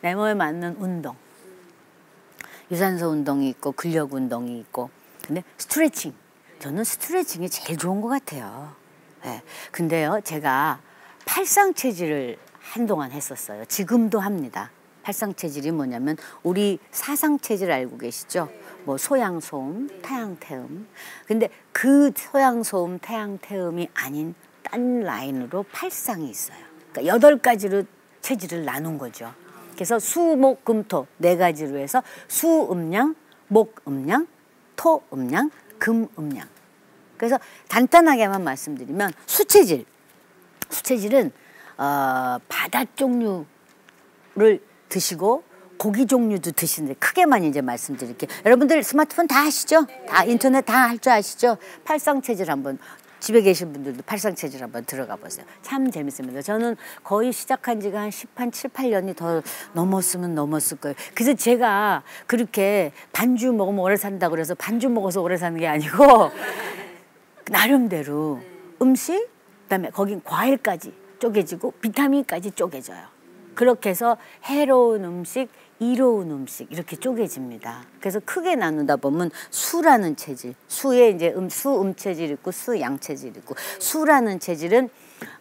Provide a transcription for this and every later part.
내 몸에 맞는 운동. 유산소 운동이 있고 근력 운동이 있고 근데 스트레칭 저는 스트레칭이 제일 좋은 것 같아요. 네. 근데요 제가 팔상 체질을 한동안 했었어요. 지금도 합니다. 팔상 체질이 뭐냐면 우리 사상 체질 알고 계시죠? 뭐 소양소음, 태양태음. 근데 그 소양소음, 태양태음이 아닌 딴 라인으로 팔상이 있어요. 그러니까 여덟 가지로 체질을 나눈 거죠. 그래서 수, 목, 금, 토 네 가지로 해서 수, 음양, 목, 음양, 토, 음양, 금, 음양. 그래서 간단하게만 말씀드리면 수체질. 수체질은 어, 바다 종류를 드시고 고기 종류도 드시는데 크게만 이제 말씀드릴게요. 여러분들 스마트폰 다 아시죠? 다 인터넷 다 할 줄 아시죠? 팔상체질 한번 집에 계신 분들도 팔상체질 한번 들어가 보세요. 참 재밌습니다. 저는 거의 시작한 지가 한 10, 한 7, 8년이 더 넘었으면 넘었을 거예요. 그래서 제가 그렇게 반주 먹으면 오래 산다고 그래서 반주 먹어서 오래 사는 게 아니고 나름대로 음식, 그다음에 거긴 과일까지 쪼개지고 비타민까지 쪼개져요. 그렇게 해서 해로운 음식, 이로운 음식 이렇게 쪼개집니다. 그래서 크게 나누다 보면 수라는 체질, 수에 이제 음, 수 음체질 있고 수 양체질 있고 수라는 체질은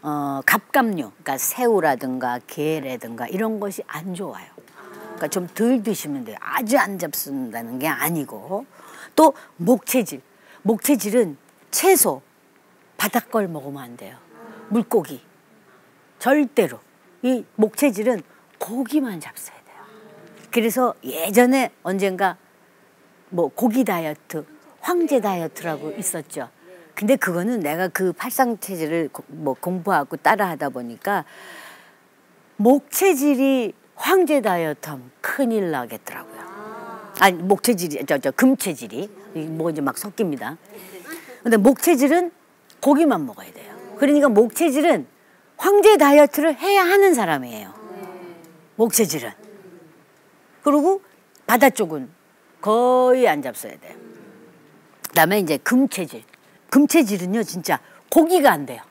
어, 갑각류, 그러니까 새우라든가 게라든가 이런 것이 안 좋아요. 그러니까 좀 덜 드시면 돼요. 아주 안 잡순다는 게 아니고 또 목체질, 목체질은 채소, 바닷걸 먹으면 안 돼요. 물고기 절대로 이 목체질은 고기만 잡숴야 돼요. 그래서 예전에 언젠가 뭐 고기 다이어트, 황제 다이어트라고 있었죠. 근데 그거는 내가 그 팔상 체질을 뭐 공부하고 따라하다 보니까 목 체질이 황제 다이어트 하면 큰일 나겠더라고요. 아니 목 체질이 저 저 금 체질이 뭐 이제 막 섞입니다. 근데 목 체질은 고기만 먹어야 돼요. 그러니까 목 체질은 황제 다이어트를 해야 하는 사람이에요. 목 체질은. 그리고 바다 쪽은 거의 안 잡숴야 돼요. 그다음에 이제 금체질. 금체질은요 진짜 고기가 안 돼요.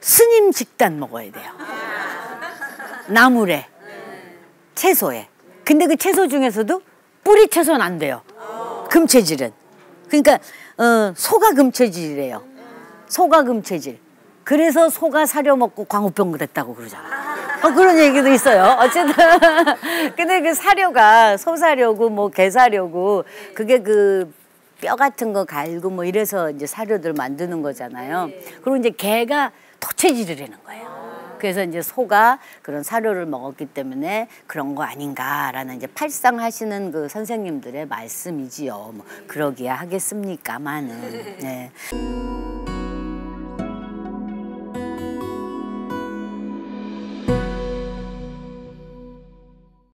스님 직단 먹어야 돼요. 나물에, 채소에. 근데 그 채소 중에서도 뿌리 채소는 안 돼요. 금체질은. 그러니까 어, 소가 금체질이래요. 소가 금체질. 그래서 소가 사료 먹고 광우병 그랬다고 그러잖아. 어, 그런 얘기도 있어요. 어쨌든. 근데 그 사료가 소 사료고 뭐 개 사료고 그게 그 뼈 같은 거 갈고 뭐 이래서 이제 사료들 만드는 거잖아요. 그리고 이제 개가 토체질이라는 거예요. 그래서 이제 소가 그런 사료를 먹었기 때문에 그런 거 아닌가라는 이제 팔상하시는 그 선생님들의 말씀이지요. 뭐 그러기야 하겠습니까마는. 네.